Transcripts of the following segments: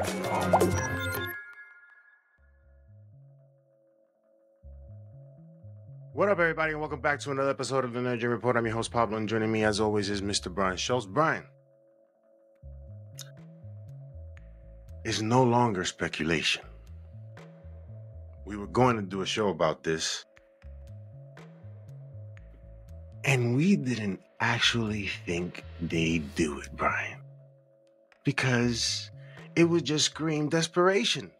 What up, everybody, and welcome back to another episode of the Gen Report. I'm your host, Pablo, and joining me, as always, is Mr. Brian Schultz. Brian, is no longer speculation. We were going to do a show about this, and we didn't actually think they'd do it, Brian, because it would just scream desperation,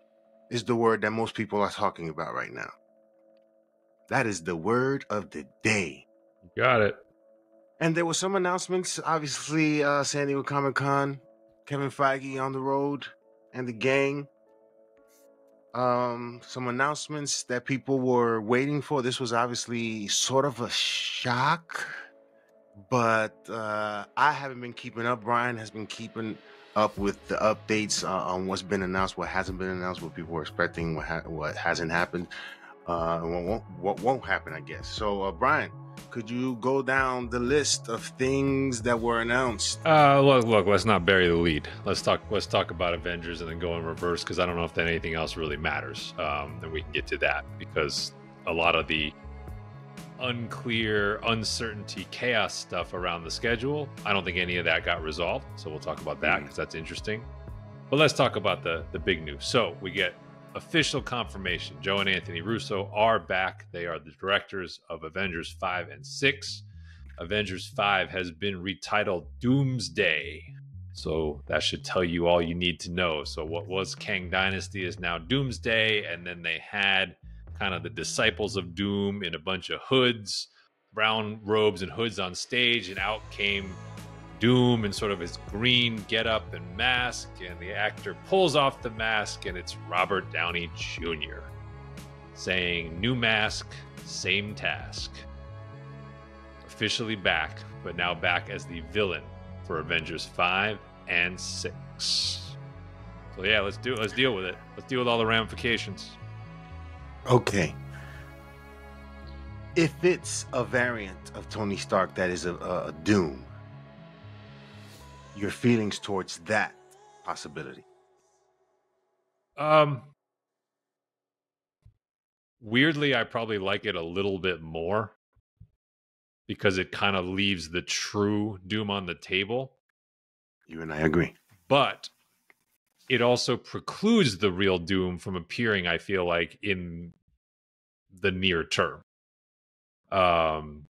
is the word that most people are talking about right now. That is the word of the day. Got it. And there were some announcements, obviously, uh, San Diego Comic Con, Kevin Feige on the road, and the gang. Um, some announcements that people were waiting for. This was obviously sort of a shock, but uh, I haven't been keeping up. Brian has been keeping up with the updates uh, on what's been announced, what hasn't been announced, what people are expecting, what ha- what hasn't happened, uh, what won't, what won't happen, I guess. So, uh, Brian, could you go down the list of things that were announced? Uh, look, look. Let's not bury the lead. Let's talk. Let's talk about Avengers and then go in reverse because I don't know if anything else really matters. Um, we can get to that because a lot of the unclear, uncertainty, chaos stuff around the schedule. I don't think any of that got resolved. So we'll talk about that hmm. because that's interesting. But let's talk about the the big news. So we get official confirmation. Joe and Anthony Russo are back. They are the directors of Avengers 5 and 6. Avengers 5 has been retitled Doomsday. So that should tell you all you need to know. So what was Kang Dynasty is now Doomsday and then they had kind of the disciples of Doom in a bunch of hoods, brown robes and hoods on stage and out came Doom in sort of his green getup and mask, and the actor pulls off the mask, and it's Robert Downey Jr. saying, New mask, same task. Officially back, but now back as the villain for Avengers 5 and 6. So yeah, let's do let's deal with it. Let's deal with all the ramifications. Okay. If it's a variant of Tony Stark that is a, a, a Doom, your feelings towards that possibility? Um weirdly I probably like it a little bit more because it kind of leaves the true Doom on the table, You and I agree. but it also precludes the real Doom from appearing, I feel like, in the near term. Um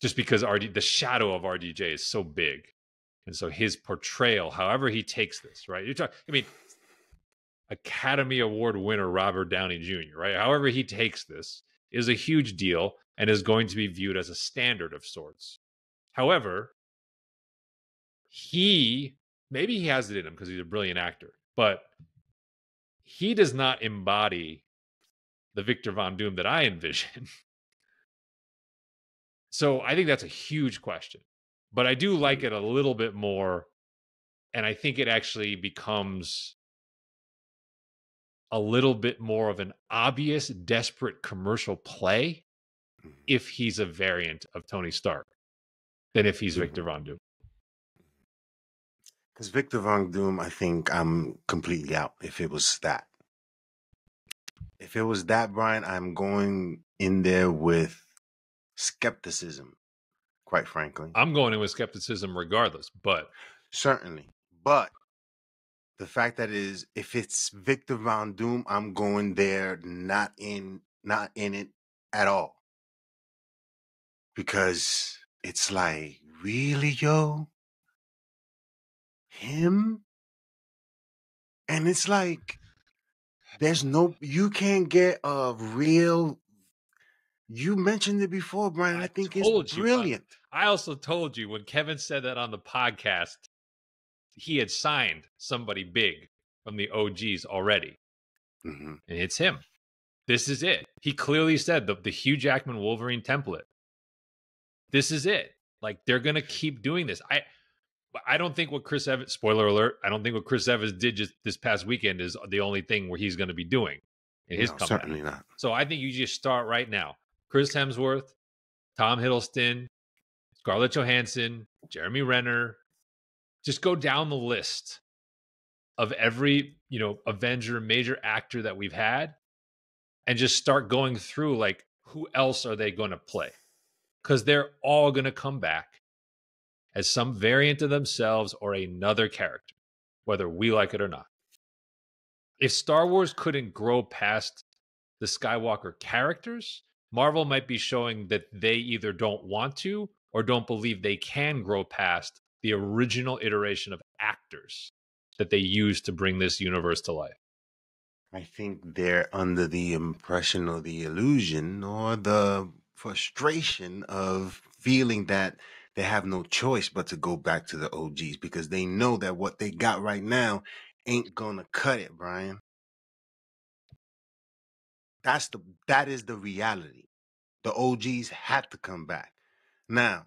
just because RD the shadow of RDJ is so big. And so his portrayal, however he takes this, right? You're talking, I mean, Academy Award winner Robert Downey Jr., right? However he takes this is a huge deal and is going to be viewed as a standard of sorts. However, he maybe he has it in him because he's a brilliant actor, but he does not embody the Victor Von Doom that I envision. so I think that's a huge question but I do like it a little bit more. And I think it actually becomes a little bit more of an obvious, desperate commercial play mm-hmm. if he's a variant of Tony Stark than if he's mm-hmm. Victor Von Doom. Because Victor Von Doom, I think I'm completely out if it was that. If it was that, Brian, I'm going in there with skepticism, quite frankly. I'm going in with skepticism regardless, but Certainly. But the fact that is if it's Victor Von Doom, I'm going there not in not in it at all. Because it's like, really, yo? Him? And it's like there's no you can't get a real you mentioned it before, Brian. I, I think it's you, brilliant. I also told you when Kevin said that on the podcast, he had signed somebody big from the OGs already. hmm and it's him. This is it. He clearly said the, the Hugh Jackman Wolverine template. This is it. Like they're gonna keep doing this. I I don't think what Chris Evans spoiler alert, I don't think what Chris Evans did just this past weekend is the only thing where he's gonna be doing in his No, comeback. certainly not. So I think you just start right now. Chris Hemsworth, Tom Hiddleston, Scarlett Johansson, Jeremy Renner. Just go down the list of every, you know, Avenger major actor that we've had and just start going through like who else are they going to play? Cuz they're all going to come back as some variant of themselves or another character, whether we like it or not. If Star Wars couldn't grow past the Skywalker characters, Marvel might be showing that they either don't want to or don't believe they can grow past the original iteration of actors that they used to bring this universe to life. I think they're under the impression or the illusion or the frustration of feeling that they have no choice but to go back to the OGs because they know that what they got right now ain't gonna cut it, Brian. That's the that is the reality. The OGs had to come back. Now,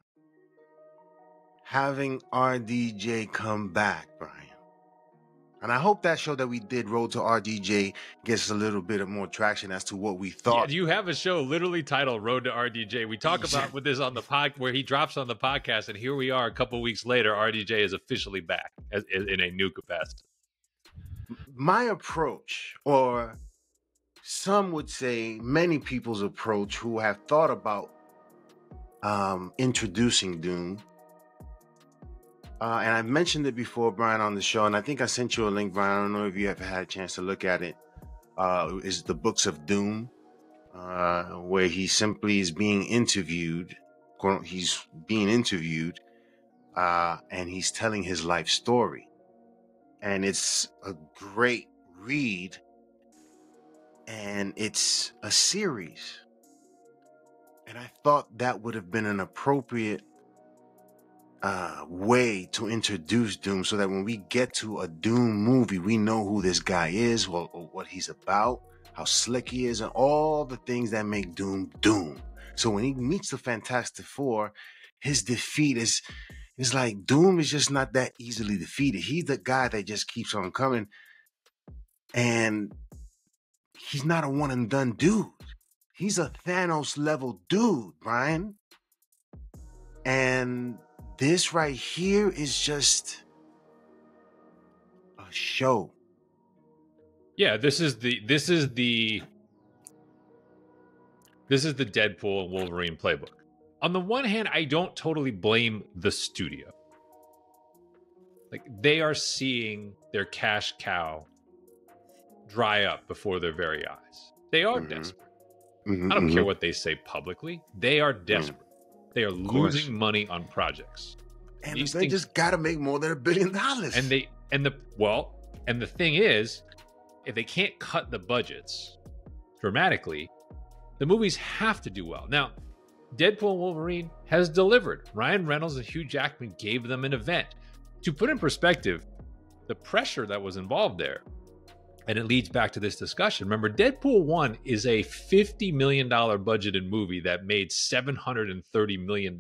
having RDJ come back, Brian. And I hope that show that we did, Road to RDJ, gets a little bit of more traction as to what we thought. Yeah, you have a show literally titled Road to RDJ. We talk about with this on the pod where he drops on the podcast, and here we are a couple weeks later. RDJ is officially back as, in a new capacity. My approach, or some would say many people's approach who have thought about um, introducing Doom, uh, and I've mentioned it before, Brian, on the show, and I think I sent you a link, Brian. I don't know if you ever had a chance to look at it. Uh, is the Books of Doom, uh, where he simply is being interviewed. He's being interviewed, uh, and he's telling his life story, and it's a great read, and it's a series. And I thought that would have been an appropriate uh, way to introduce Doom so that when we get to a Doom movie, we know who this guy is, what, what he's about, how slick he is, and all the things that make Doom Doom. So when he meets the Fantastic Four, his defeat is is like Doom is just not that easily defeated. He's the guy that just keeps on coming, and he's not a one and done dude. He's a Thanos level dude, Brian. And this right here is just a show. Yeah, this is the this is the this is the Deadpool and Wolverine playbook. On the one hand, I don't totally blame the studio. Like they are seeing their cash cow dry up before their very eyes. They are mm-hmm. desperate. Mm-hmm, I don't mm-hmm. care what they say publicly. They are mm. desperate. They are losing money on projects. And These they things, just got to make more than a billion dollars. And they and the well, and the thing is, if they can't cut the budgets dramatically, the movies have to do well. Now, Deadpool and Wolverine has delivered. Ryan Reynolds and Hugh Jackman gave them an event. To put in perspective, the pressure that was involved there, and it leads back to this discussion. Remember, Deadpool 1 is a $50 million budgeted movie that made $730 million.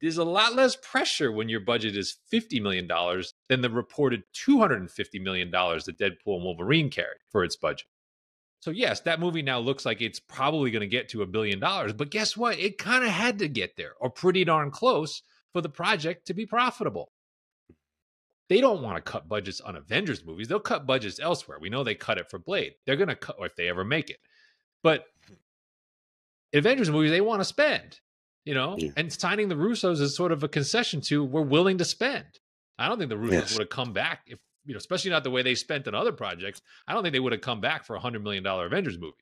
There's a lot less pressure when your budget is $50 million than the reported $250 million that Deadpool and Wolverine carried for its budget. So, yes, that movie now looks like it's probably going to get to a billion dollars, but guess what? It kind of had to get there or pretty darn close for the project to be profitable. They don't want to cut budgets on Avengers movies. They'll cut budgets elsewhere. We know they cut it for Blade. They're going to cut, or if they ever make it. But Avengers movies, they want to spend, you know, yeah. and signing the Russos is sort of a concession to we're willing to spend. I don't think the Russos yes. would have come back if, you know, especially not the way they spent on other projects. I don't think they would have come back for a $100 million Avengers movie.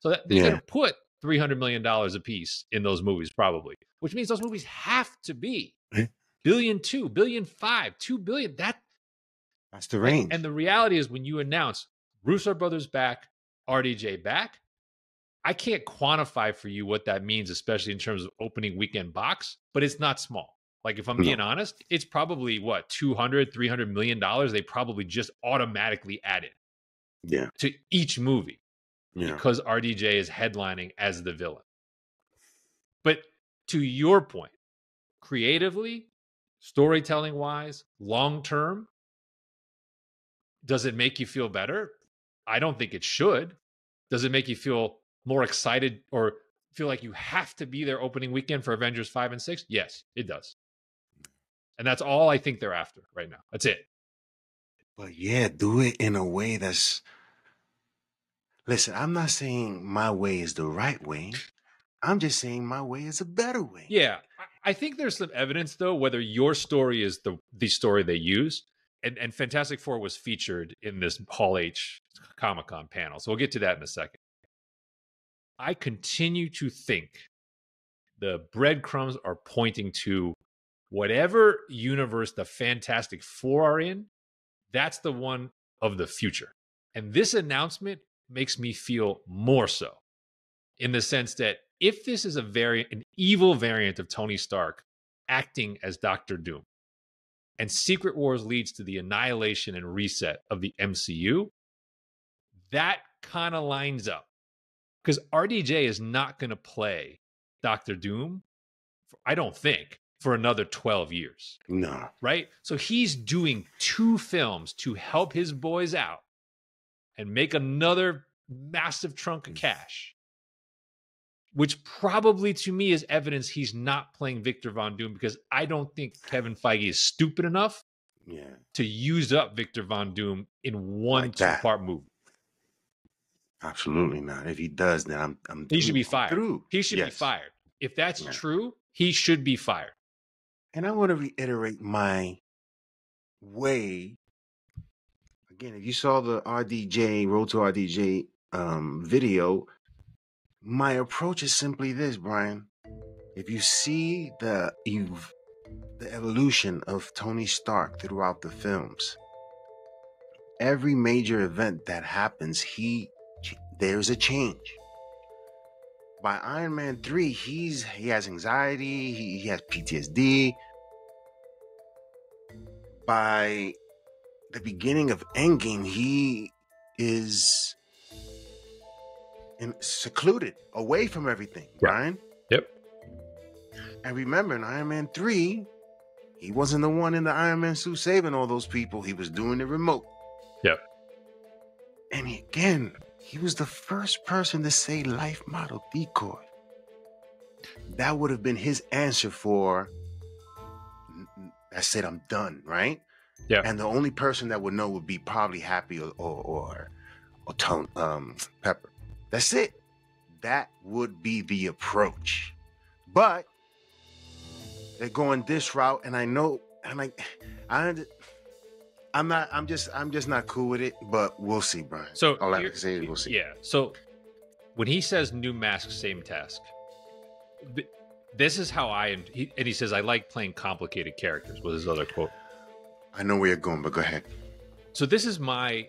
So that, they're yeah. going to put $300 million a piece in those movies, probably, which means those movies have to be billion two, billion five, two billion. That that's the range. And, and the reality is, when you announce Russo brothers back, RDJ back, I can't quantify for you what that means, especially in terms of opening weekend box, but it's not small. Like if I'm being no. honest, it's probably what 200, 300 million dollars they probably just automatically added. Yeah. To each movie. Yeah. Because RDJ is headlining as the villain. But to your point, creatively, storytelling wise, long term, does it make you feel better? I don't think it should. Does it make you feel more excited or feel like you have to be there opening weekend for Avengers 5 and 6? Yes, it does. And that's all I think they're after right now. That's it. But yeah, do it in a way that's. Listen, I'm not saying my way is the right way. I'm just saying my way is a better way. Yeah, I think there's some evidence though whether your story is the the story they use. And, and Fantastic Four was featured in this Hall H Comic Con panel. So we'll get to that in a second. I continue to think the breadcrumbs are pointing to whatever universe the Fantastic Four are in, that's the one of the future. And this announcement makes me feel more so in the sense that if this is a variant, an evil variant of Tony Stark acting as Doctor Doom, and Secret Wars leads to the annihilation and reset of the MCU, that kind of lines up because RDJ is not going to play Doctor Doom, I don't think, for another 12 years. No. Right? So he's doing two films to help his boys out and make another massive trunk of mm. cash, which probably to me is evidence he's not playing Victor Von Doom because I don't think Kevin Feige is stupid enough Yeah. to use up Victor Von Doom in one Like two that. part movie. Absolutely not. If he does, then I'm. I'm He should be fired. Through. He should be fired. If that's Yeah. true, he should be fired. And I want to reiterate my way. Again, if you saw the RDJ Road to RDJ um, video, my approach is simply this, Brian. If you see the ev- the evolution of Tony Stark throughout the films, every major event that happens, he there's a change. By Iron Man 3, he's he has anxiety, he, he has PTSD. By the beginning of Endgame, he is in, secluded, away from everything, Yeah. Brian. Yep. And remember, in Iron Man 3, he wasn't the one in the Iron Man suit saving all those people. He was doing the remote. Yep. And again, he was the first person to say life model decoy. That would have been his answer for I said I'm done, right? Yeah. And the only person that would know would be probably Happy or or or, or Tone um Pepper. That's it. That would be the approach. But they're going this route, and I know, and I, I, I'm not, I'm just, I'm just not cool with it. But we'll see, Brian. So all I can say is we'll see. Yeah. So when he says new mask, same task, this is how I and he, and he says I like playing complicated characters. Was his other quote. I know where you're going, but go ahead. So this is my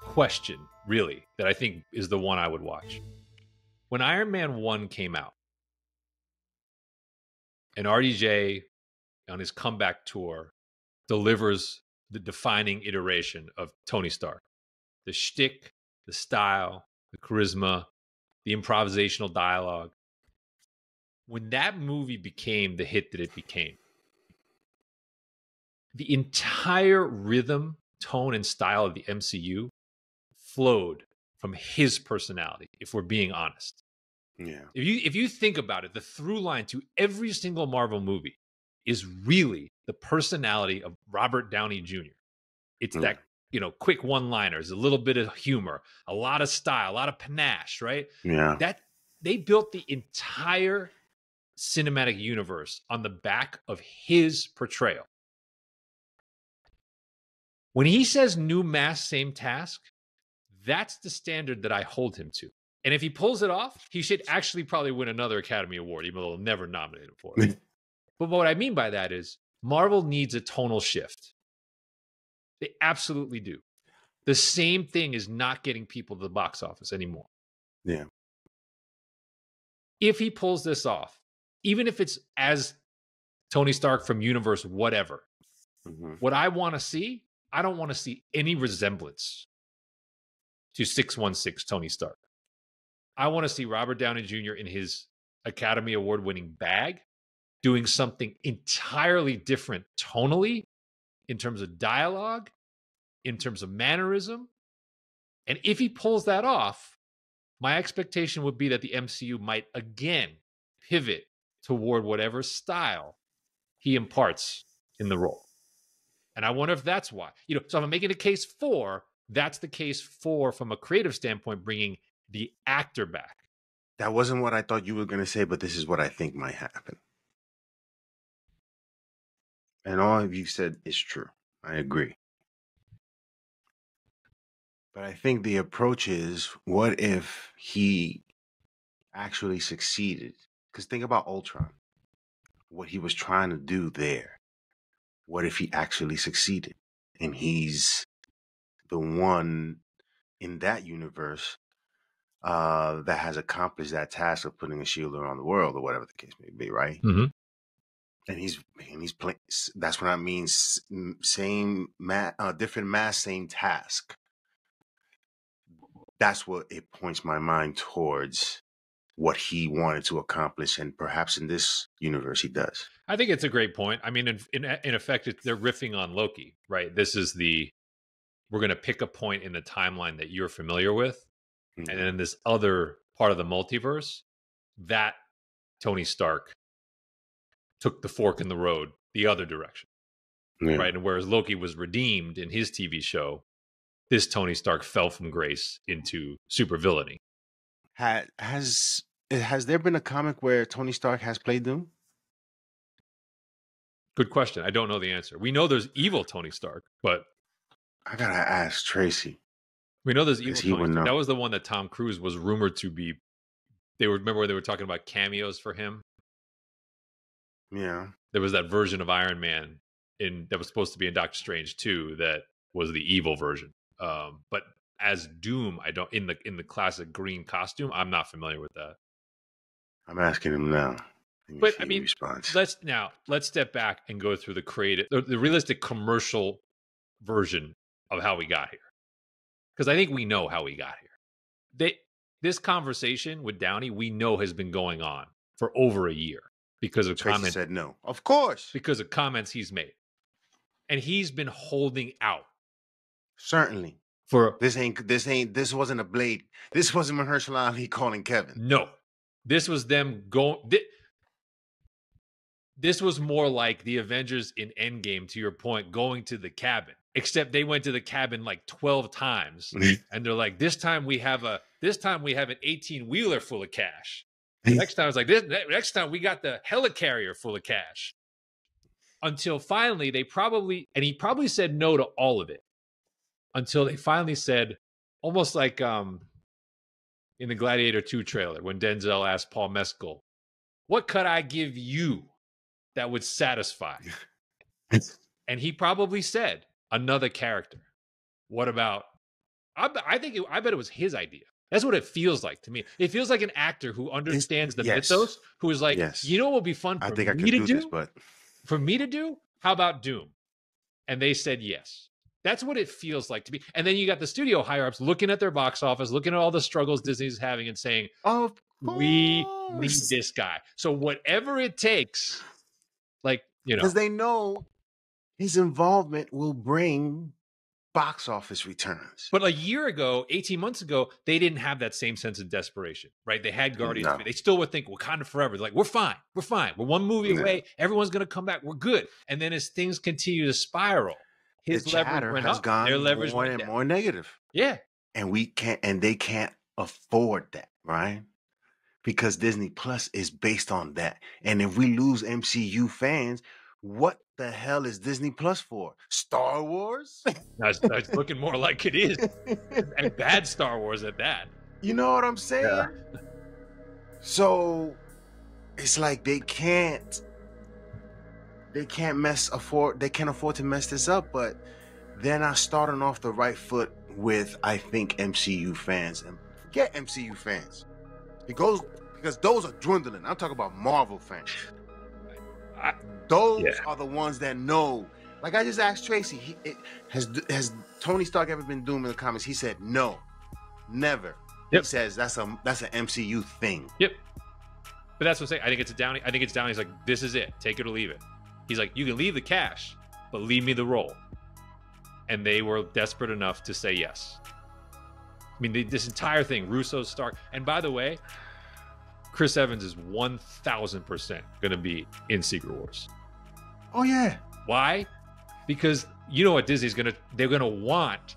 question, really, that I think is the one I would watch. When Iron Man 1 came out, and RDJ on his comeback tour delivers the defining iteration of Tony Stark. The shtick, the style, the charisma, the improvisational dialogue. When that movie became the hit that it became, the entire rhythm, tone, and style of the MCU flowed from his personality, if we're being honest. Yeah, If you if you think about it, the through line to every single Marvel movie is really the personality of Robert Downey Jr. It's Mm. that, you know, quick one-liners, a little bit of humor, a lot of style, a lot of panache, right? yeah, That they built the entire cinematic universe on the back of his portrayal. When he says new mass, same task, that's the standard that I hold him to. And if he pulls it off, he should actually probably win another Academy Award, even though they'll never nominate him for it. but what I mean by that is Marvel needs a tonal shift. They absolutely do. The same thing is not getting people to the box office anymore. yeah. if he pulls this off, even if it's as Tony Stark from universe whatever, hmm what I want to see, I don't want to see any resemblance to 616 Tony Stark. I want to see Robert Downey Jr. in his Academy Award winning bag doing something entirely different tonally in terms of dialogue, in terms of mannerism. And if he pulls that off, my expectation would be that the MCU might again pivot toward whatever style he imparts in the role. And I wonder if that's why. You know, so if I'm making a case for, that's the case for from a creative standpoint, bringing the actor back. That wasn't what I thought you were going to say, but this is what I think might happen. And all of you said is true. I agree. But I think the approach is what if he actually succeeded? Because think about Ultron, what he was trying to do there. What if he actually succeeded? And he's the one in that universe uh, that has accomplished that task of putting a shield around the world, or whatever the case may be, right? Mm-hmm. And he's and he's playing. That's what I mean. Same, ma- uh, different mass, same task that's what it points my mind towards what he wanted to accomplish and perhaps in this universe he does i think it's a great point i mean in in, in effect they're riffing on loki right this is the we're going to pick a point in the timeline that you're familiar with mm-hmm. and then this other part of the multiverse that tony stark took the fork in the road the other direction yeah. right and whereas loki was redeemed in his tv show this Tony Stark fell from grace into supervillainy. Has has has there been a comic where Tony Stark has played Doom? Good question. I don't know the answer. We know there's evil Tony Stark, but I gotta ask Tracy. We know there's evil Tony Stark. That was the one that Tom Cruise was rumored to be. They were remember they were talking about cameos for him. Yeah, there was that version of Iron Man in that was supposed to be in Doctor Strange too. That was the evil version. Um, but as Doom, I don't in the in the classic green costume. I'm not familiar with that. I'm asking him now. But I mean, response. let's now let's step back and go through the creative, the, the realistic commercial version of how we got here, because I think we know how we got here. They this conversation with Downey, we know has been going on for over a year because of Tracy comments. Said no, of course, because of comments he's made, and he's been holding out Certainly. For this ain't this ain't this wasn't a blade. This wasn't Mahershala Ali calling Kevin. No, this was them going. This, this was more like the Avengers in Endgame. To your point, going to the cabin. Except they went to the cabin like twelve times, and they're like, "This time we have a this time we have an eighteen wheeler full of cash." next time it's like this. Next time we got the helicarrier full of cash. Until finally, they probably and he probably said no to all of it until they finally said, almost like um, in the Gladiator 2 trailer, when Denzel asked Paul Mescal, What could I give you that would satisfy? and he probably said, Another character. What about? I, I think it, I bet it was his idea. That's what it feels like to me. It feels like an actor who understands the yes. mythos, who is like, yes. you know what would be fun for I think me I to do, do this, but for me to do? How about Doom? And they said yes. That's what it feels like to be. And then you got the studio higher ups looking at their box office, looking at all the struggles Disney's having, and saying, "Of we need this guy." So whatever it takes, like you know, because they know his involvement will bring box office returns. But a year ago, 18 months ago, they didn't have that same sense of desperation, right? They had Guardians. No. They still would think Wakanda forever. They're like, we're fine. We're fine. We're one movie no. away. Everyone's going to come back. We're good. And then as things continue to spiral, his the leverage has up. gone Their leverage more and down. more negative. Yeah, and we can't, and they can't afford that, right? Because Disney Plus is based on that. And if we lose MCU fans, what the hell is Disney Plus for? Star Wars? that's, that's looking more like it is, and bad Star Wars at that. You know what I'm saying? Yeah. So it's like they can't they can't mess afford they can't afford to mess this up, but they're not starting off the right foot with I think MCU fans and forget MCU fans. It goes because those are dwindling. I'm talking about Marvel fans. I, those yeah. are the ones that know. Like I just asked Tracy, he, it, has has Tony Stark ever been doomed in the comics? He said no, never. Yep. He says that's a that's an MCU thing. Yep. But that's what I'm saying. I think it's a Downey. I think it's Downey. He's like, this is it. Take it or leave it. He's like, you can leave the cash, but leave me the role. And they were desperate enough to say yes. I mean, this entire thing, Russo, Stark, and by the way, Chris Evans is 1000% going to be in Secret Wars. Oh, yeah. Why? Because you know what Disney's gonna they're gonna want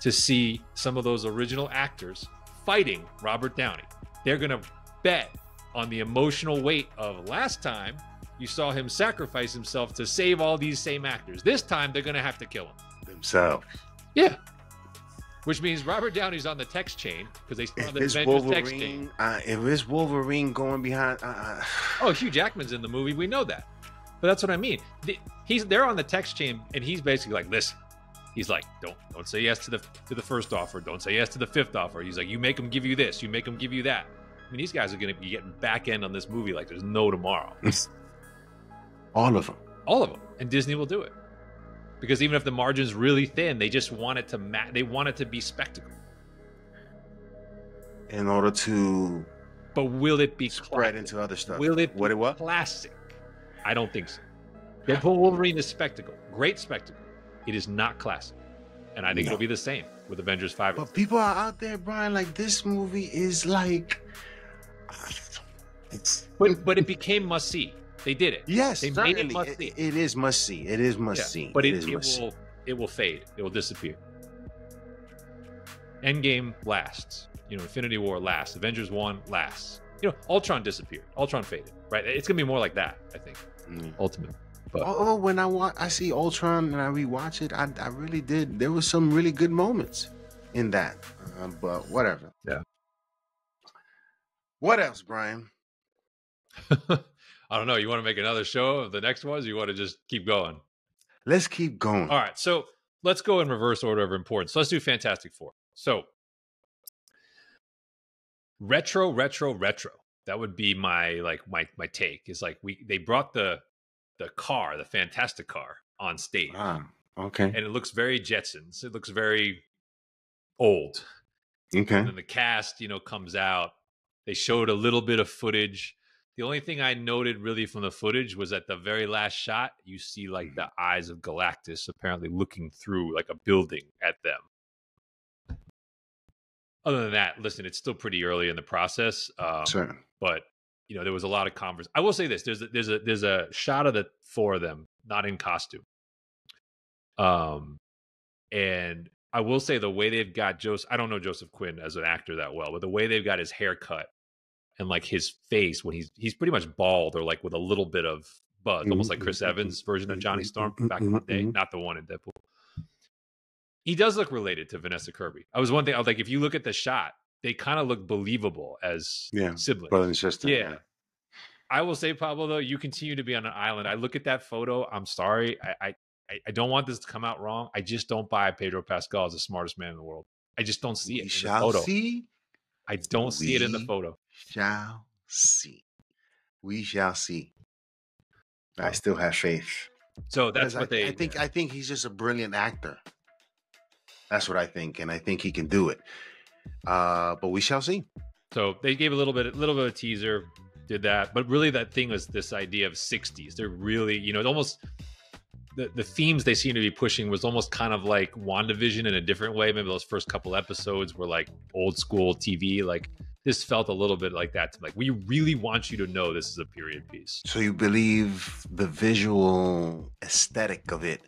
to see some of those original actors fighting Robert Downey. They're gonna bet on the emotional weight of last time you saw him sacrifice himself to save all these same actors. This time they're gonna have to kill him themselves. Yeah. Which means Robert Downey's on the text chain because they still on the Avengers text chain. Uh, if it's Wolverine going behind, uh, uh, Oh, Hugh Jackman's in the movie. We know that. But that's what I mean. The- He's they're on the text chain, and he's basically like, "Listen." He's like, "Don't don't say yes to the to the first offer. Don't say yes to the fifth offer." He's like, "You make them give you this. You make them give you that." I mean, these guys are going to be getting back end on this movie like there's no tomorrow. all of them. All of them, and Disney will do it because even if the margin's really thin, they just want it to ma- They want it to be spectacle. in order to But will it be spread classic? into other stuff. Will it What be it what? classic? I don't think so. Deadpool Wolverine is spectacle, great spectacle. It is not classic, and I think No. it'll be the same with Avengers Five. But people are out there, Brian. Like this movie is like. It's But but it became must see. They did it. yes, they made it certainly. must see. it is must see. It is must Yeah, see. But it, is it must see. will it will fade. It will disappear. Endgame lasts. You know, Infinity War lasts. Avengers One lasts. You know, Ultron disappeared. Ultron faded. Right? It's gonna be more like that. I think. Mm. Ultimate. But Oh, when I wa- I see Ultron and I rewatch it, I, I really did. There was some really good moments in that. Uh, but whatever. Yeah. What else, Brian? I don't know. You want to make another show of the next ones? Or you want to just keep going? Let's keep going. All right, so let's go in reverse order of importance. Let's do Fantastic Four. So retro, retro, retro. That would be my like my my take. Is like we they brought the the car, the Fantastic car, on stage, Ah, okay. and it looks very Jetsons. It looks very old. Okay. And then the cast, you know, comes out. They showed a little bit of footage. The only thing I noted really from the footage was at the very last shot, you see like the eyes of Galactus apparently looking through like a building at them. Other than that, listen, it's still pretty early in the process. Um, Sure. but you know there was a lot of converse. I will say this: there's a, there's a there's a shot of the four of them not in costume. Um, and I will say the way they've got Joseph, I don't know Joseph Quinn as an actor that well, but the way they've got his hair cut and like his face when he's he's pretty much bald or like with a little bit of buzz, mm-hmm, almost like Chris mm-hmm, Evans' version of mm-hmm, Johnny Storm back in the day, not the one in Deadpool. He does look related to Vanessa Kirby. I was one thing I was like, if you look at the shot, they kind of look believable as Yeah, siblings. Brother and sister. Yeah. I will say, Pablo, though, you continue to be on an island. I look at that photo. I'm sorry. I, I, I- don't want this to come out wrong. I just don't buy Pedro Pascal as the smartest man in the world. I just don't see it We in the photo. see. I don't see it in the photo. Shall see. We shall see. I still have faith. So that's Because I, what they. I think. I think he's just a brilliant actor. That's what I think, and I think he can do it. Uh, but we shall see. So they gave a little bit, a little bit of teaser, did that, but really that thing was this idea of '60s. They're really, you know, it almost the the themes they seem to be pushing was almost kind of like WandaVision in a different way. Maybe those first couple episodes were like old school TV. Like this felt a little bit like that. To like we really want you to know this is a period piece. So you believe the visual aesthetic of it,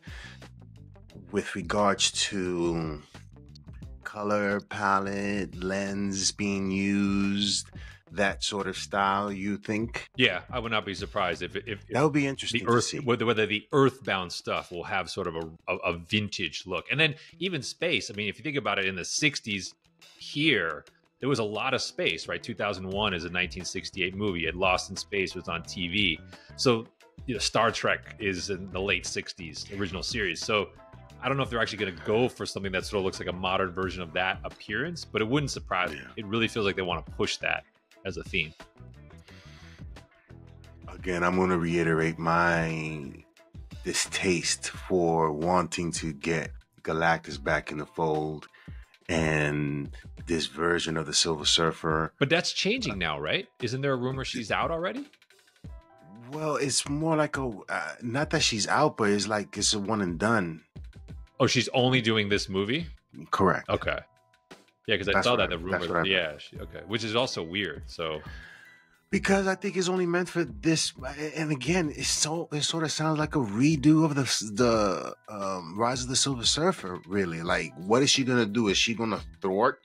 with regards to color palette, lens being used, that sort of style. You think Yeah, I would not be surprised if if, if that would be interesting the to earth see. whether whether the earthbound stuff will have sort of a, a, a vintage look and then even space i mean if you think about it in the 60s here there was a lot of space right? 2001 is a 1968 movie. It lost in space was on tv so you know star trek is in the late 60s original series. So i don't know if they're actually going to go for something that sort of looks like a modern version of that appearance but it wouldn't surprise me. It really feels like they want to push that as a theme. Again, I'm going to reiterate my distaste for wanting to get Galactus back in the fold and this version of the Silver Surfer. but that's changing now right isn't there a rumor she's out already Well, it's more like a uh, not that she's out, but it's like it's a one and done. Oh, she's only doing this movie? Correct. Okay. Yeah, because I saw that I- the rumor. Yeah. She, okay. Which is also weird. So Because I think it's only meant for this, and again, it's so it sort of sounds like a redo of the the um, Rise of the Silver Surfer. Really, like what is she gonna do? Is she gonna thwart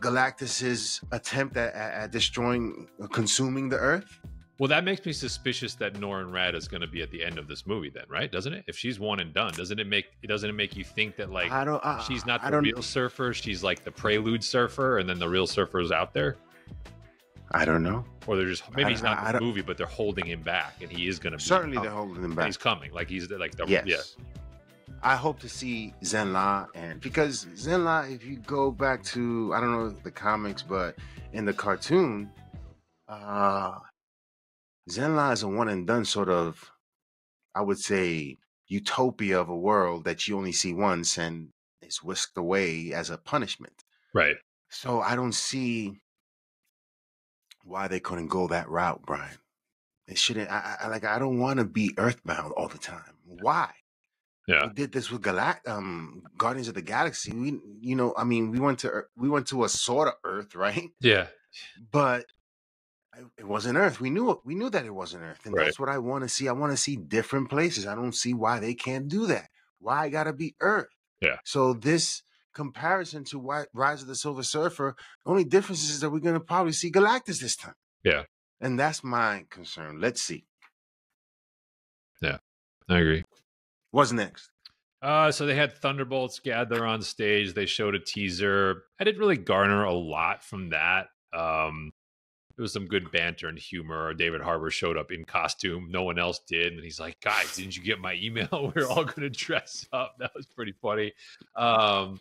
Galactus's attempt at, at, destroying, consuming the Earth? Well, that makes me suspicious that Norrin Radd is going to be at the end of this movie, then, right? Doesn't it? If she's one and done, doesn't it make it? doesn't it make you think that like I don't, I, she's not I the don't, real surfer, she's like the prelude surfer, and then the real surfer is out there, I don't know. or they're just maybe he's not in the movie, but they're holding him back, and he is going to be Certainly, they're holding him back. He's coming, like he's like the Yes. yeah, I hope to see Zenn-La and because Zenn-La, if you go back to I don't know the comics, but in the cartoon, uh Zenn-La is a one and done sort of I would say utopia of a world that you only see once and is whisked away as a punishment. right. So I don't see why they couldn't go that route, Brian. It shouldn't I, I like I don't want to be earthbound all the time. Why? Yeah. we did this with Galact um Guardians of the Galaxy. We you know, I mean, we went to we went to a sort of Earth, right? Yeah, But it- it wasn't Earth. We knew it. We knew that it wasn't Earth, and Right. that's what I want to see. I want to see different places. I don't see why they can't do that. Why I gotta be Earth? Yeah. So this comparison to why Rise of the Silver Surfer, the only difference is that we're gonna probably see Galactus this time. Yeah. And that's my concern. Let's see. Yeah, I agree. What's next? Uh, so they had Thunderbolts gather on stage. They showed a teaser. I didn't really garner a lot from that. Um, there was some good banter and humor. David Harbour showed up in costume. No one else did. And he's like, guys, didn't you get my email? We're all going to dress up. That was pretty funny. Um,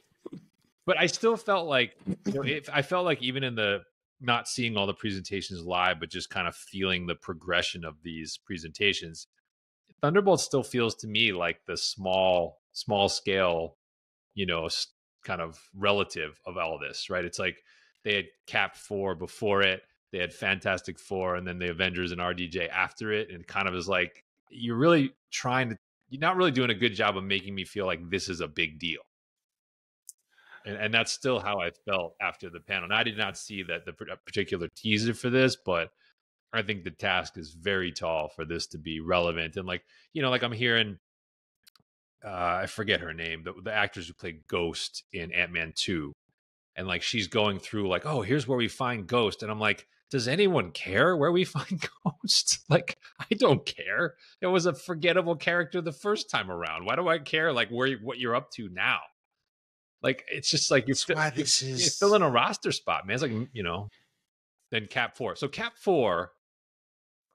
but I still felt like, you know, if I felt like even in the not seeing all the presentations live, but just kind of feeling the progression of these presentations, Thunderbolt still feels to me like the small, small scale, you know, kind of relative of all this, right? It's like they had Cap Four before it, they had Fantastic Four, and then the Avengers and RDJ after it, and kind of is like you're really trying to, you're not really doing a good job of making me feel like this is a big deal. And, and that's still how I felt after the panel. And I did not see that the particular teaser for this, but I think the task is very tall for this to be relevant. And like, you know, like I'm hearing, uh, I forget her name, the, the actress who played Ghost in Ant Man 2. And like, she's going through, like, oh, here's where we find Ghost. And I'm like, does anyone care where we find Ghost? like, I don't care. It was a forgettable character the first time around. Why do I care, like, where what you're up to now? Like, it's just like That's fi- why you're- this you're filling a roster spot, man. It's like, you know, then Cap 4. So, Cap 4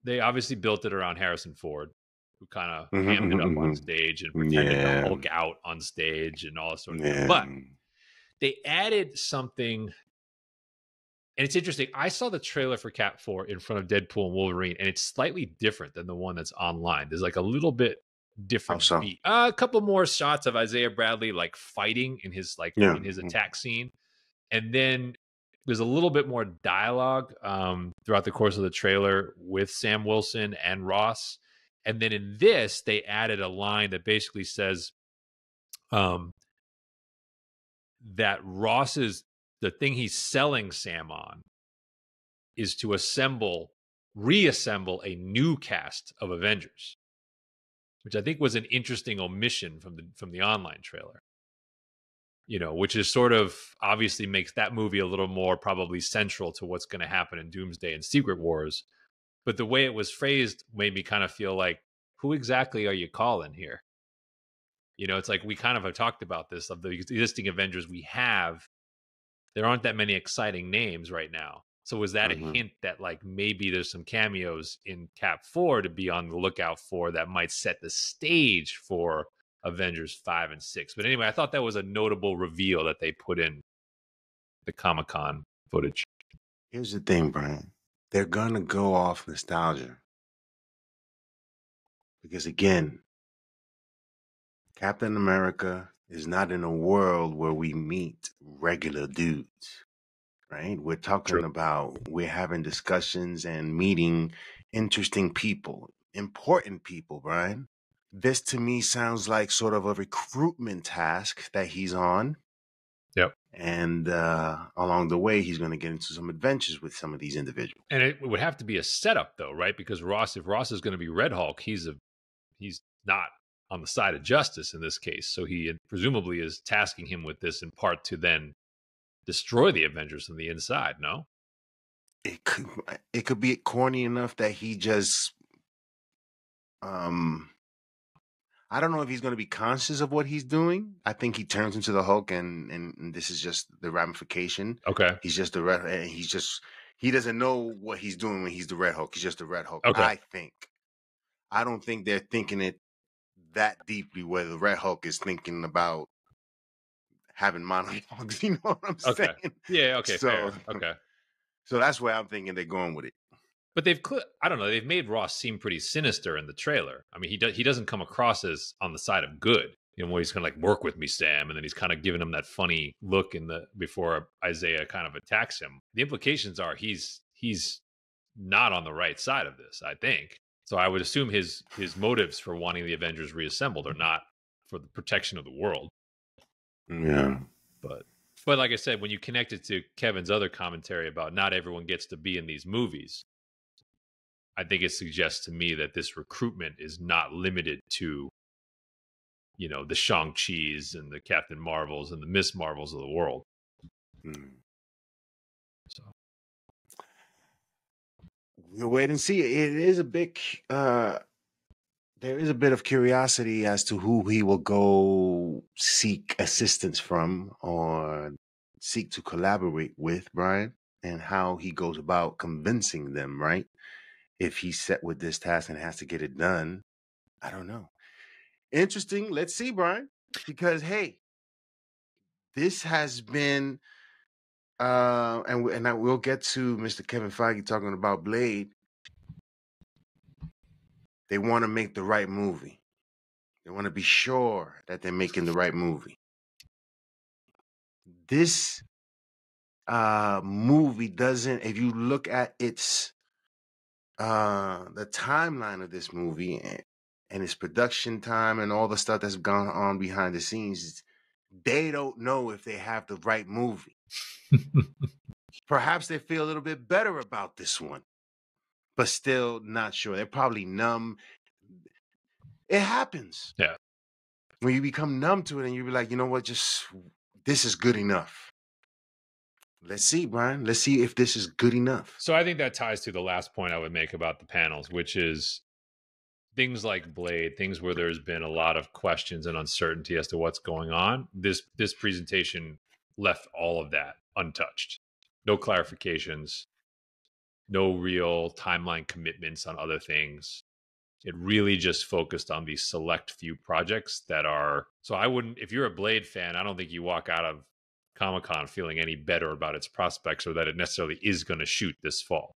they obviously built it around Harrison Ford, who kind of Mhm, hammed it up mhm, on mhm. stage and pretended Yeah. to Hulk out on stage and all sort of Yeah. thing. But they added something, and it's interesting. I saw the trailer for Cap 4 in front of Deadpool and Wolverine, and it's slightly different than the one that's online. There's like a little bit different so? beat. Uh, a couple more shots of Isaiah Bradley like fighting in his like Yeah. in his Mhm. attack scene, and then there's a little bit more dialogue um, throughout the course of the trailer with Sam Wilson and Ross. And then in this, they added a line that basically says um, that Ross's the thing he's selling Sam on is to assemble, reassemble a new cast of Avengers, which I think was an interesting omission from the from the online trailer you know, which is sort of obviously makes that movie a little more probably central to what's going to happen in Doomsday and Secret Wars. But the way it was phrased made me kind of feel like, who exactly are you calling here? You know, it's like we kind of have talked about this of the existing Avengers we have. There aren't that many exciting names right now. So was that Mhm. a hint that like maybe there's some cameos in Cap 4 to be on the lookout for that might set the stage for Avengers 5 and 6. But anyway, I thought that was a notable reveal that they put in the Comic Con footage. Here's the thing, Brian. They're gonna go off nostalgia. Because again, Captain America is not in a world where we meet regular dudes. Right? We're talking True. about we're having discussions and meeting interesting people, important people, Brian. This to me sounds like sort of a recruitment task that he's on. Yep. and uh, along the way, he's going to get into some adventures with some of these individuals. And it would have to be a setup, though, right? Because Ross, if Ross is going to be Red Hulk, he's a he's not on the side of justice in this case. So he presumably is tasking him with this in part to then destroy the Avengers from the inside. No, it could it could be corny enough that he just um I don't know if he's going to be conscious of what he's doing. I think he turns into the Hulk, and, and, and this is just the ramification. Okay, he's just the red, and he's just he doesn't know what he's doing when he's the Red Hulk. He's just the Red Hulk. Okay. I think. I don't think they're thinking it that deeply. Where the Red Hulk is thinking about having monologues. You know what I'm okay. saying? Yeah. Okay. So- fair. Okay. So that's where I'm thinking they're going with it. But they've, cl- I don't know, they've made Ross seem pretty sinister in the trailer. I mean, he do- he doesn't come across as on the side of good. You know, where he's kind of like, "Work with me, Sam," and then he's kind of giving him that funny look in the before Isaiah kind of attacks him. The implications are he's he's not on the right side of this. I think so. I would assume his his motives for wanting the Avengers reassembled are not for the protection of the world. Yeah. But but like I said, when you connect it to Kevin's other commentary about not everyone gets to be in these movies, I think it suggests to me that this recruitment is not limited to, you know, the Shang Chi's and the Captain Marvels and the Miss Marvels of the world. Mm. So We'll wait and see. It is a big. Uh, there is a bit of curiosity as to who he will go seek assistance from or seek to collaborate with, Brian, and how he goes about convincing them. Right? If he's set with this task and has to get it done, I don't know. Interesting. Let's see, Brian, because hey, this has been uh, and and I will get to Mr. Kevin Feige talking about Blade. They want to make the right movie. They want to be sure that they're making the right movie. This uh movie doesn't if you look at its uh the timeline of this movie and, and its production time and all the stuff that's gone on behind the scenes they don't know if they have the right movie perhaps they feel a little bit better about this one, but still not sure. They're probably numb. It happens. Yeah. When you become numb to it and you be like, you know what, just this is good enough. Let's see, Brian. Let's see if this is good enough. So I think that ties to the last point I would make about the panels, which is things like Blade, things where there's been a lot of questions and uncertainty as to what's going on. This this presentation left all of that untouched. No clarifications, no real timeline commitments on other things. It really just focused on these select few projects that are so I wouldn't if you're a Blade fan, I don't think you walk out of Comic Con feeling any better about its prospects or that it necessarily is going to shoot this fall.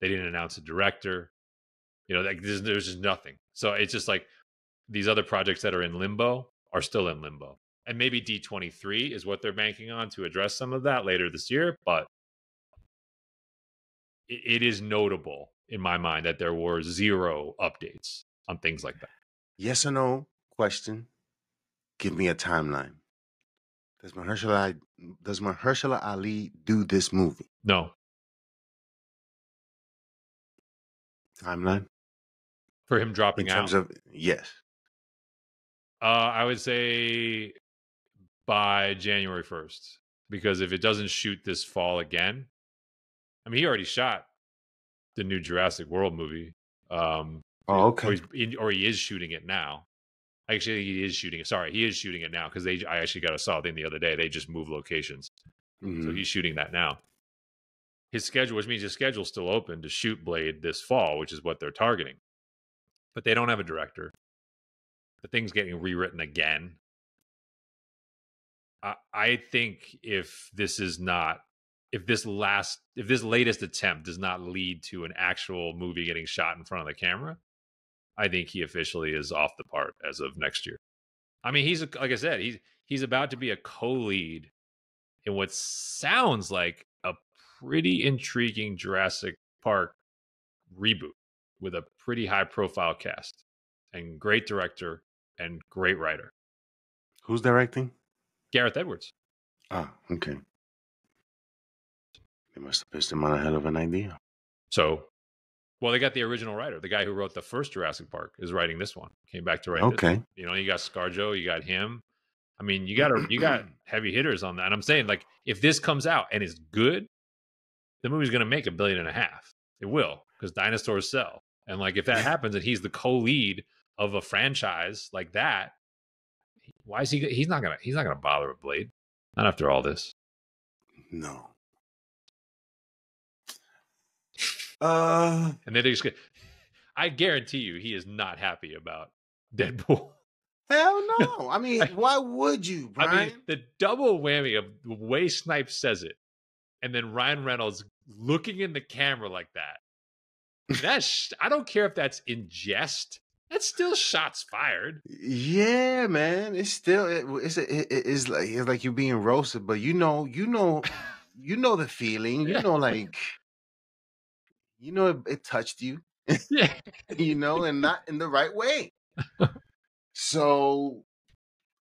They didn't announce a director. You know, like there's, there's just nothing. So it's just like these other projects that are in limbo are still in limbo. And maybe D23 is what they're banking on to address some of that later this year. But it, is notable in my mind that there were zero updates on things like that. Yes or no question. Give me a timeline. Does Mahershala Ali, does Mahershala Ali do this movie? No, Timeline? for him dropping In terms out. of yes. Uh, I would say by January 1st. Because if it doesn't shoot this fall again, I mean, he already shot the new Jurassic World movie. Um, Oh, or, okay. he's, in- or he is shooting it now. Actually, he is shooting it. Sorry, he is shooting it now because they. I actually got a saw thing the other day. They just moved locations, so Mhm. he's shooting that now. His schedule, which means his schedule's still open to shoot Blade this fall, which is what they're targeting. But they don't have a director. The thing's getting rewritten again. I, I think if this is not, if this last, if this latest attempt does not lead to an actual movie getting shot in front of the camera, I think he officially is off the part as of next year. I mean, he's like I said, he's he's about to be a co-lead in what sounds like a pretty intriguing Jurassic Park reboot with a pretty high-profile cast and great director and great writer, Who's directing? Gareth Edwards. Ah, okay. They must have pissed him on a hell of an idea. So, well, they got the original writer, the guy who wrote the first Jurassic Park, is writing this one. Came back to write. this Okay. one. You know, you got ScarJo, you got him. I mean, you got a, you got heavy hitters on that. And I'm saying, like, if this comes out and is good, the movie's going to make a billion and a half. It will because dinosaurs sell. And like, if that happens and he's the co-lead of a franchise like that, why is he? He's not gonna. He's not gonna bother with Blade. Not after all this. No. Uh, And then they just. get- I guarantee you, he is not happy about Deadpool. hell no. I mean, why would you, Brian? I mean, the double whammy of the way Snipe says it, and then Ryan Reynolds looking in the camera like that. That's I don't care if that's in jest. That's still shots fired. yeah, man. It's still it, it's it, it- it's like it's like you being roasted, but you know, you know, you know the feeling. You Yeah. know, like you know, it, it touched you. Yeah. you know, and not in the right way. so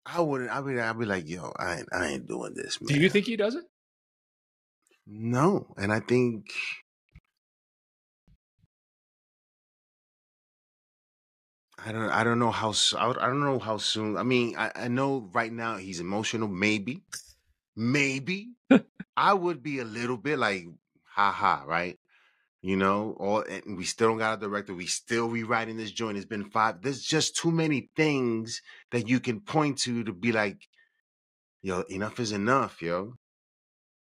I wouldn't. I mean, I'd be like, yo, I ain't, I ain't doing this, man. Do you think he does it? No, and I think I don't. I don't know how. s- I don't I don't know how soon. I mean, I, I know right now he's emotional. Maybe, maybe I would be a little bit like, ha ha, right? You know, all and we still don't got a director. We still rewriting this joint. It's been five. There's just too many things that you can point to to be like, yo, enough is enough, yo.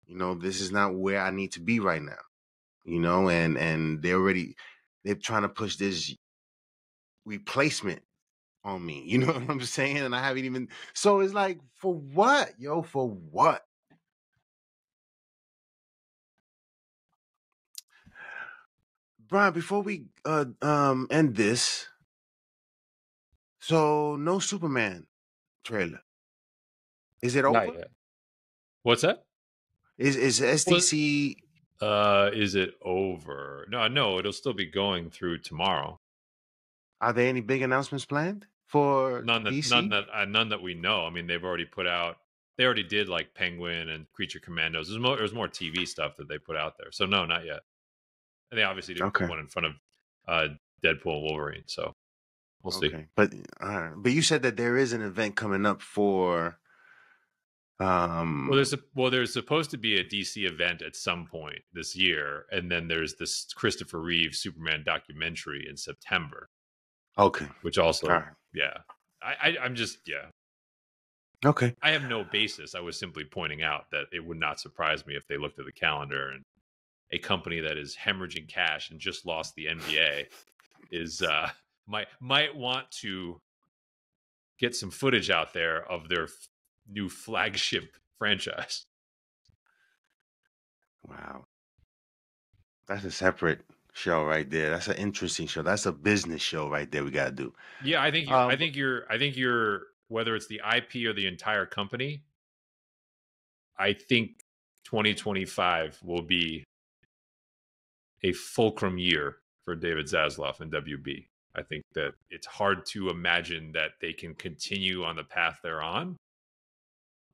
You know, this is not where I need to be right now. You know, and and they already they're trying to push this replacement on me. You know what I'm saying? And I haven't even so it's like for what, yo, for what? Brian, before we uh um end this, so no Superman trailer. Is it over? What's that? Is is SDC Uh, is it over? No, no, it'll still be going through tomorrow. are there any big announcements planned for None that DC? none that uh, none that we know. I mean, they've already put out. They already did like Penguin and Creature Commandos. There's more. There's more TV stuff that they put out there. So no, not yet. And they obviously didn't Okay. put one in front of uh, Deadpool and Wolverine. So we'll see. Okay, but all right. but you said that there is an event coming up for um Well, there's a, well, there's supposed to be a DC event at some point this year, and then there's this Christopher Reeve Superman documentary in September, okay. which also, right. yeah, I, I, I'm just, yeah, Okay. I have no basis. I was simply pointing out that it would not surprise me if they looked at the calendar and a company that is hemorrhaging cash and just lost the NBA is uh might might want to get some footage out there of their f- new flagship franchise. Wow. That's a separate show right there. That's an interesting show. That's a business show right there we got to do. Yeah, I think you're, I Um, think you're I think you're whether it's the IP or the entire company. I think 2025 will be a fulcrum year for David Zaslav and WB. I think that it's hard to imagine that they can continue on the path they're on.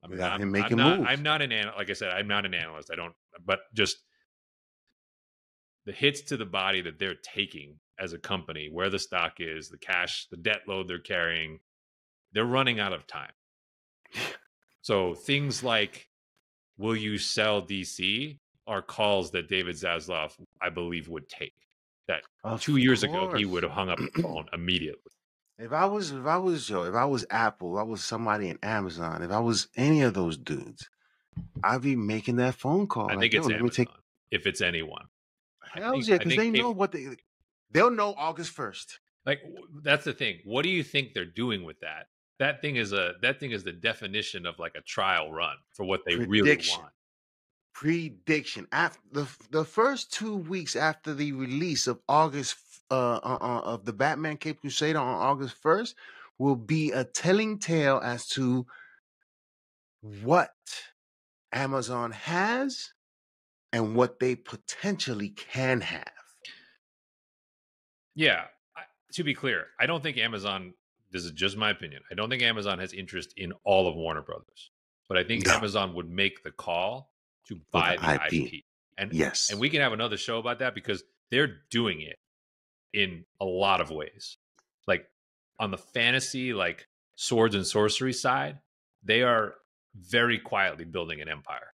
I mean, Without I'm, him making I'm not, moves. I'm not an analyst. Like I said, I'm not an analyst. I don't, but just the hits to the body that they're taking as a company, where the stock is, the cash, the debt load they're carrying, they're running out of time. So things like, will you sell DC are calls that David Zaslav, I believe, would take. That Of two years ago, he would have hung up the phone immediately. If I was, if I was, yo, if I was Apple, if I was somebody in Amazon, if I was any of those dudes, I'd be making that phone call. I like, think it's yo, let me Amazon. take. If it's anyone, Hell think- yeah, because they know what they. They'll know August first. like that's the thing. What do you think they're doing with that? That thing is a that thing is the definition of like a trial run for what they really want. Prediction after the the first two weeks after the release of August uh, uh, uh of the Batman Caped Crusader on August first will be a telling tale as to what Amazon has and what they potentially can have. Yeah. To be clear, I don't think Amazon. This is just my opinion. I don't think Amazon has interest in all of Warner Brothers. but I think No. Amazon would make the call to buy the the IP. IP. And Yes. and we can have another show about that because they're doing it in a lot of ways. Like on the fantasy, like swords and sorcery side, they are very quietly building an empire.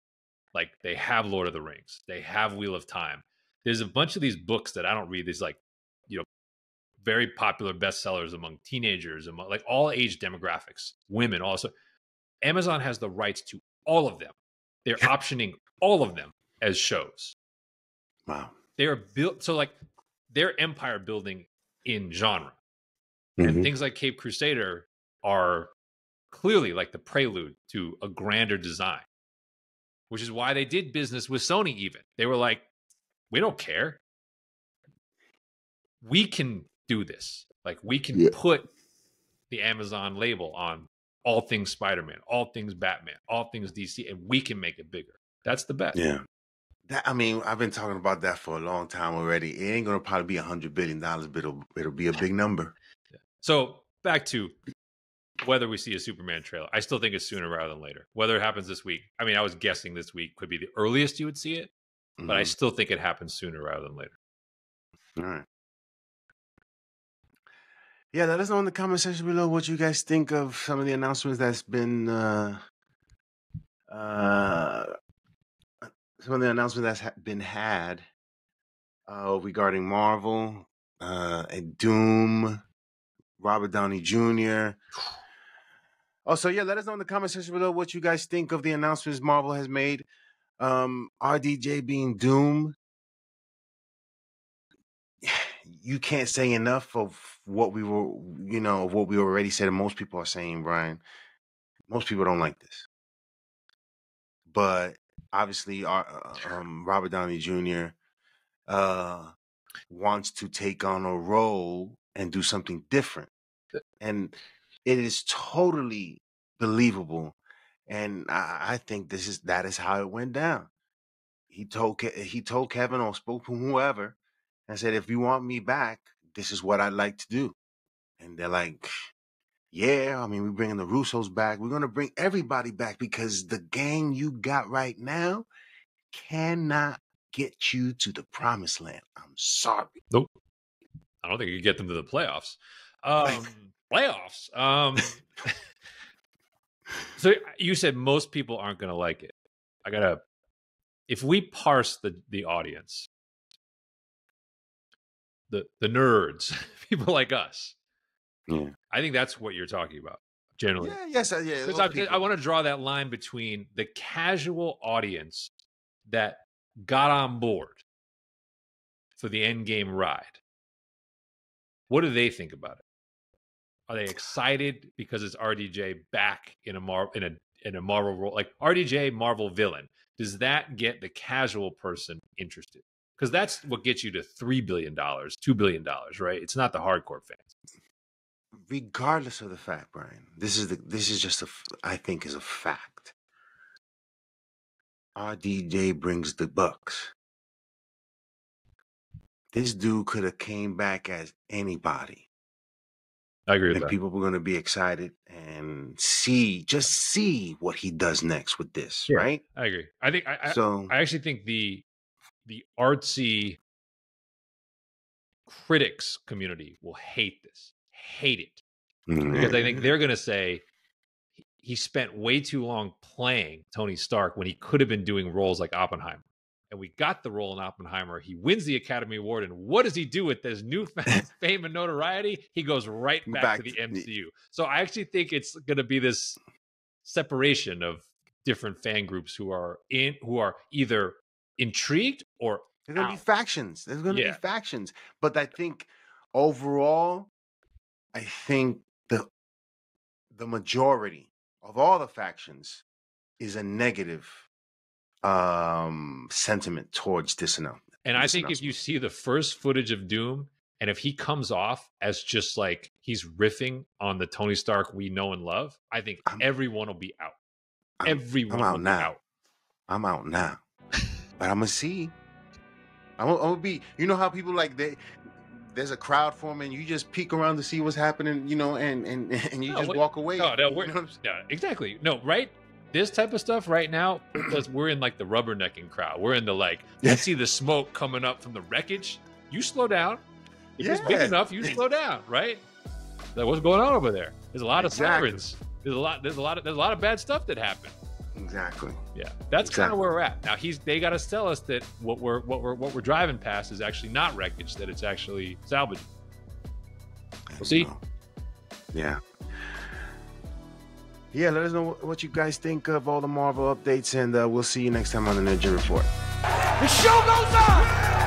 Like they have Lord of the Rings, they have Wheel of Time. There's a bunch of these books that I don't read. These like, you know, very popular bestsellers among teenagers, among like all age demographics, women also. Amazon has the rights to all of them. They're optioning all of them as shows. wow. They are built so like their empire building in genre. And Mhm. things like Caped Crusader are clearly like the prelude to a grander design, which is why they did business with Sony, even. They were like, we don't care. We can do this. Like, we can Yeah. put the Amazon label on all things Spider Man, all things Batman, all things DC, and we can make it bigger. That's the bet. Yeah. That I mean, I've been talking about that for a long time already. It ain't gonna probably be a hundred billion dollars, but it'll it'll be a big number. So back to whether we see a Superman trailer. I still think it's sooner rather than later. Whether it happens this week, I mean, I was guessing this week could be the earliest you would see it, but I Mhm. still think it happens sooner rather than later. All right. Yeah, let us know in the comment section below what you guys think of some of the announcements that's been uh uh some of the announcements that's ha- been had uh regarding Marvel, uh and Doom, Robert Downey Jr. Also, yeah, let us know in the comment section below what you guys think of the announcements Marvel has made. Um RDJ being Doom, you can't say enough of what we were, you know, of what we already said, and most people are saying, Brian. Most people don't like this, but obviously, our uh, um, Robert Downey Jr. Uh, wants to take on a role and do something different, and it is totally believable. And I, I think this is that is how it went down. He told he told Kevin or spoke to whoever and said, if you want me back, this is what I'd like to do. And they're like, yeah, I mean, we're bringing the Russos back. We're going to bring everybody back because the gang you got right now cannot get you to the promised land. I'm sorry. Nope. I don't think you get them to the playoffs. Um, playoffs. Um, so you said most people aren't going to like it. I gotta. If we parse the the audience, the the nerds, people like us, Yeah. I think that's what you're talking about. Generally, Yeah, yes, uh, yeah. I. I want to draw that line between the casual audience that got on board for the end game ride. What do they think about it? Are they excited because it's RDJ back in a Mar- in a in a Marvel role like RDJ Marvel villain? Does that get the casual person interested? Because that's what gets you to three billion dollars, two billion dollars, right? It's not the hardcore fans. regardless of the fact, Brian, this is the this is just a I think is a fact. RDJ brings the bucks. This dude could have came back as anybody, I agree with and that. people were going to be excited and see just see what he does next with this, Yeah. right? I agree. I think I, I, so I actually think the the artsy critics community will hate this, hate it, because I think mm, they're going to say he- he spent way too long playing Tony Stark when he could have been doing roles like Oppenheimer. And we got the role in Oppenheimer. He wins the Academy Award, and what does he do with this newfound fame and notoriety? He goes right back, Back to the- MCU. So I actually think it's going to be this separation of different fan groups who are in who are either intrigued or There's gonna be factions. There's gonna Yeah. be factions. But I think overall, I think the the majority of all the factions is a negative um sentiment towards announcement. And I think if you see the first footage of Doom, and if he comes off as just like he's riffing on the Tony Stark we know and love, I think I'm- everyone will be out. I'm- everyone out will be now. out. I'm out now. But I'm gonna see. I'm, gonna- I'm gonna be. You know how people like they. There's a crowd forming. You just peek around to see what's happening. You know, and and and you No, just what- walk away. No, no, You we're, know what I'm yeah, exactly. No, right? this type of stuff right now, because we're in like the rubbernecking crowd. We're in the like, you see the smoke coming up from the wreckage. You slow down. If it's big enough, you slow down, right? Like, what's going on over there? There's a lot of Exactly. sirens. There's a lot. There's a lot of. There's a lot of bad stuff that happened. Exactly. Yeah, that's kind of where we're at now. He's they got to tell us that what we're what we're what we're driving past is actually not wreckage. That it's actually salvage. We'll see. Yeah. Yeah, let us know what you guys think of all the Marvel updates, and uh, we'll see you next time on the Nerd Gen Report. The show goes on!